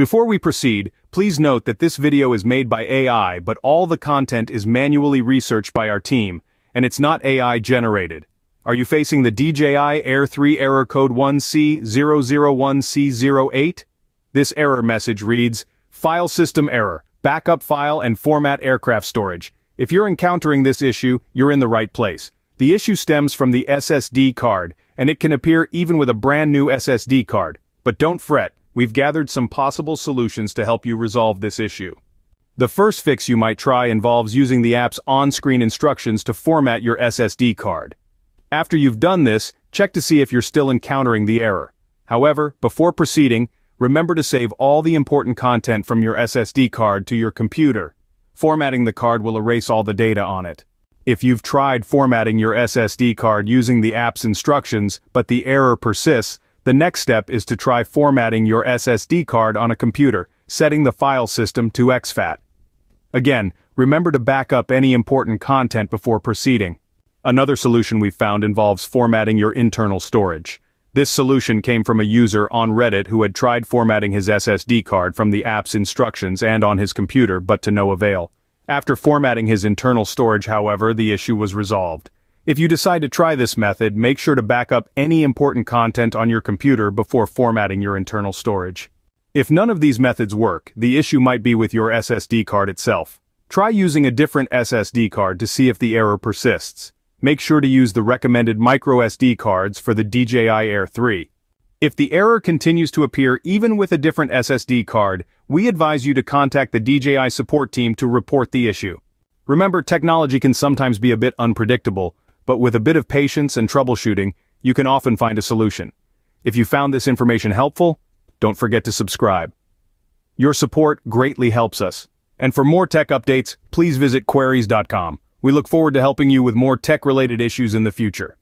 Before we proceed, please note that this video is made by AI but all the content is manually researched by our team, and it's not AI generated. Are you facing the DJI Air 3 error code 1C001C08? This error message reads, File system error, backup file and format aircraft storage. If you're encountering this issue, you're in the right place. The issue stems from the SSD card, and it can appear even with a brand new SSD card. But don't fret, we've gathered some possible solutions to help you resolve this issue. The first fix you might try involves using the app's on-screen instructions to format your SSD card. After you've done this, check to see if you're still encountering the error. However, before proceeding, remember to save all the important content from your SSD card to your computer. Formatting the card will erase all the data on it. If you've tried formatting your SSD card using the app's instructions, but the error persists, the next step is to try formatting your SSD card on a computer, setting the file system to exFAT. Again, remember to back up any important content before proceeding. Another solution we've found involves formatting your internal storage. This solution came from a user on Reddit who had tried formatting his SSD card from the app's instructions and on his computer but to no avail. After formatting his internal storage however, the issue was resolved. If you decide to try this method, make sure to back up any important content on your computer before formatting your internal storage. If none of these methods work, the issue might be with your SSD card itself. Try using a different SSD card to see if the error persists. Make sure to use the recommended microSD cards for the DJI Air 3. If the error continues to appear even with a different SSD card, we advise you to contact the DJI support team to report the issue. Remember, technology can sometimes be a bit unpredictable, but with a bit of patience and troubleshooting, you can often find a solution. If you found this information helpful, don't forget to subscribe. Your support greatly helps us. And for more tech updates, please visit quaries.com. We look forward to helping you with more tech-related issues in the future.